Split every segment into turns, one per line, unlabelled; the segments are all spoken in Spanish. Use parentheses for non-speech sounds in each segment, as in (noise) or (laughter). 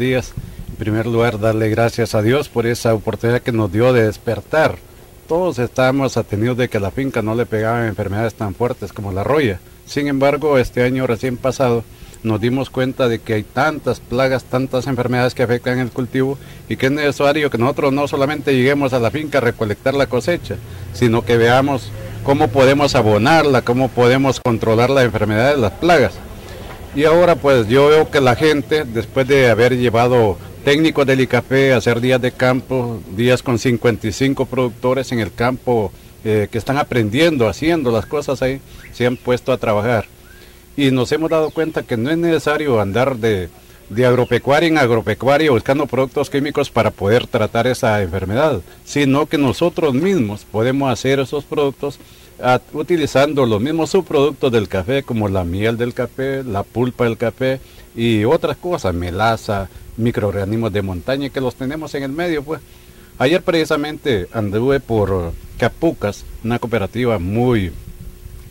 días. En primer lugar, darle gracias a Dios por esa oportunidad que nos dio de despertar. Todos estábamos atenidos de que la finca no le pegaban enfermedades tan fuertes como la roya. Sin embargo, este año recién pasado nos dimos cuenta de que hay tantas plagas, tantas enfermedades que afectan el cultivo y que es necesario que nosotros no solamente lleguemos a la finca a recolectar la cosecha, sino que veamos cómo podemos abonarla, cómo podemos controlar las enfermedades, las plagas. Y ahora pues yo veo que la gente, después de haber llevado técnicos del ICAFE a hacer días de campo, días con 55 productores en el campo eh, que están aprendiendo, haciendo las cosas ahí, se han puesto a trabajar. Y nos hemos dado cuenta que no es necesario andar de, agropecuaria en agropecuaria buscando productos químicos para poder tratar esa enfermedad, sino que nosotros mismos podemos hacer esos productos utilizando los mismos subproductos del café como la miel del café, la pulpa del café y otras cosas, melaza, microorganismos de montaña que los tenemos en el medio pues. Ayer precisamente anduve por Capucas, una cooperativa muy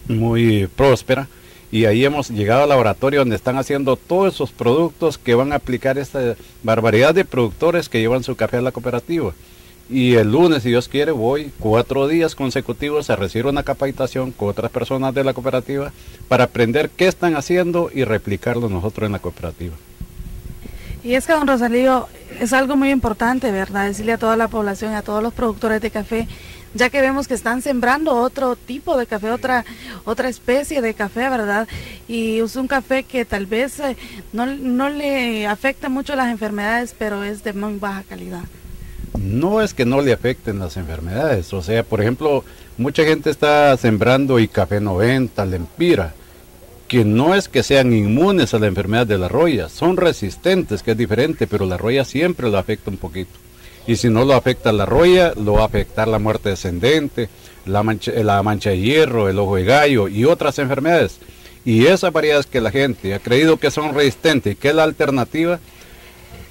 muy próspera y ahí hemos llegado al laboratorio donde están haciendo todos esos productos que van a aplicar esta barbaridad de productores que llevan su café a la cooperativa. Y el lunes, si Dios quiere, voy cuatro días consecutivos a recibir una capacitación con otras personas de la cooperativa para aprender qué están haciendo y replicarlo nosotros en la cooperativa.
Y es que, don Rosalío, es algo muy importante, ¿verdad? Decirle a toda la población a todos los productores de café ya que vemos que están sembrando otro tipo de café, otra, otra especie de café, ¿verdad? Y es un café que tal vez eh, no, no le afecta mucho las enfermedades, pero es de muy baja calidad.
No es que no le afecten las enfermedades, o sea, por ejemplo, mucha gente está sembrando y café 90, lempira, que no es que sean inmunes a la enfermedad de la roya, son resistentes, que es diferente, pero la roya siempre lo afecta un poquito y si no lo afecta la roya, lo va a afectar la muerte descendente, la mancha, la mancha de hierro, el ojo de gallo y otras enfermedades. Y esas variedades que la gente ha creído que son resistentes y que es la alternativa,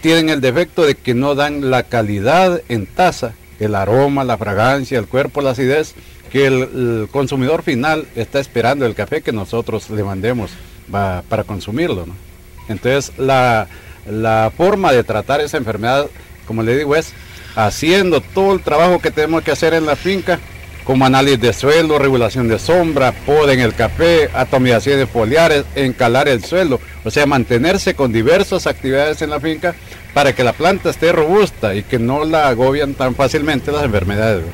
tienen el defecto de que no dan la calidad en taza, el aroma, la fragancia, el cuerpo, la acidez, que el, consumidor final está esperando el café que nosotros le mandemos para consumirlo. Entonces la, la forma de tratar esa enfermedad, como le digo, es haciendo todo el trabajo que tenemos que hacer en la finca, como análisis de suelo, regulación de sombra, poda en el café, atomización de foliares, encalar el suelo, o sea, mantenerse con diversas actividades en la finca para que la planta esté robusta y que no la agobian tan fácilmente las enfermedades.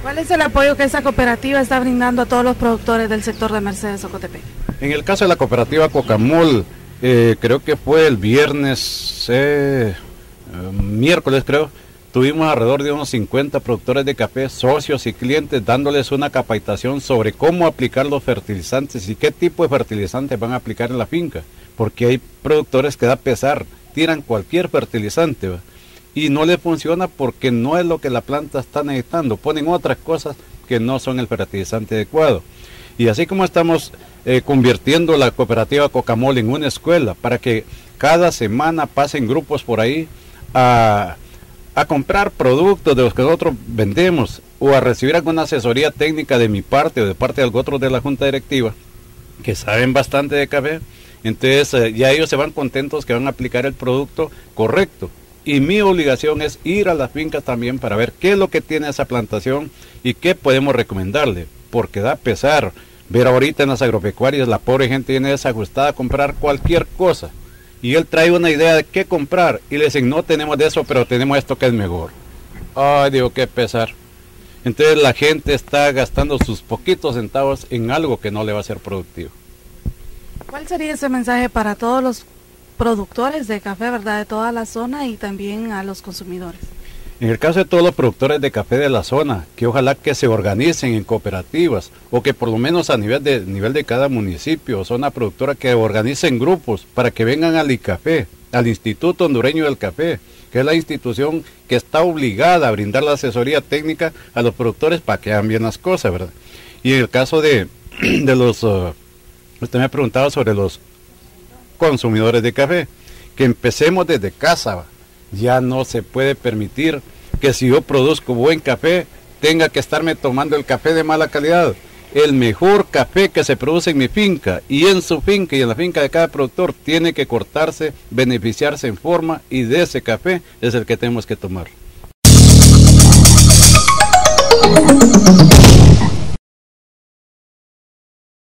¿Cuál es el apoyo que esa cooperativa está brindando a todos los productores del sector de Mercedes Ocotepec?
En el caso de la cooperativa Cocamol, eh, creo que fue el viernes, eh, eh, miércoles creo, Tuvimos alrededor de unos 50 productores de café, socios y clientes, dándoles una capacitación sobre cómo aplicar los fertilizantes y qué tipo de fertilizantes van a aplicar en la finca. Porque hay productores que da pesar, tiran cualquier fertilizante y no les funciona porque no es lo que la planta está necesitando. Ponen otras cosas que no son el fertilizante adecuado. Y así como estamos eh, convirtiendo la cooperativa Cocamol en una escuela para que cada semana pasen grupos por ahí a a comprar productos de los que nosotros vendemos o a recibir alguna asesoría técnica de mi parte o de parte de algún otro de la junta directiva que saben bastante de café, entonces eh, ya ellos se van contentos que van a aplicar el producto correcto. Y mi obligación es ir a las fincas también para ver qué es lo que tiene esa plantación y qué podemos recomendarle, porque da pesar ver ahorita en las agropecuarias la pobre gente viene desajustada a comprar cualquier cosa y él trae una idea de qué comprar y le dicen, no tenemos de eso, pero tenemos esto que es mejor. Ay, digo, qué pesar. Entonces la gente está gastando sus poquitos centavos en algo que no le va a ser productivo.
¿Cuál sería ese mensaje para todos los productores de café, verdad, de toda la zona y también a los consumidores?
En el caso de todos los productores de café de la zona, que ojalá que se organicen en cooperativas o que por lo menos a nivel de, nivel de cada municipio o zona productora que organicen grupos para que vengan al ICAFé, al Instituto Hondureño del Café, que es la institución que está obligada a brindar la asesoría técnica a los productores para que hagan bien las cosas, ¿verdad? Y en el caso de, (clears throat) de los, uh, usted me ha preguntado sobre los consumidores de café, que empecemos desde casa, ya no se puede permitir que si yo produzco buen café, tenga que estarme tomando el café de mala calidad. el mejor café que se produce en mi finca y en su finca y en la finca de cada productor tiene que cortarse, beneficiarse en forma y de ese café es el que tenemos que tomar.